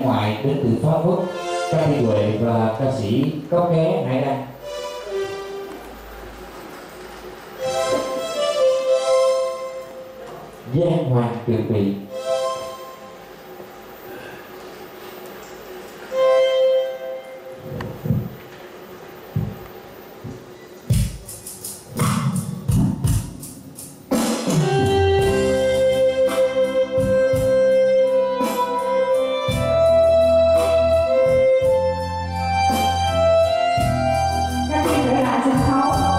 ngoại đến từ Pháp Quốc, ca sĩ Huệ và ca sĩ Cốc Ké Hải Đăng. Giang Hoàng Trường Bị help.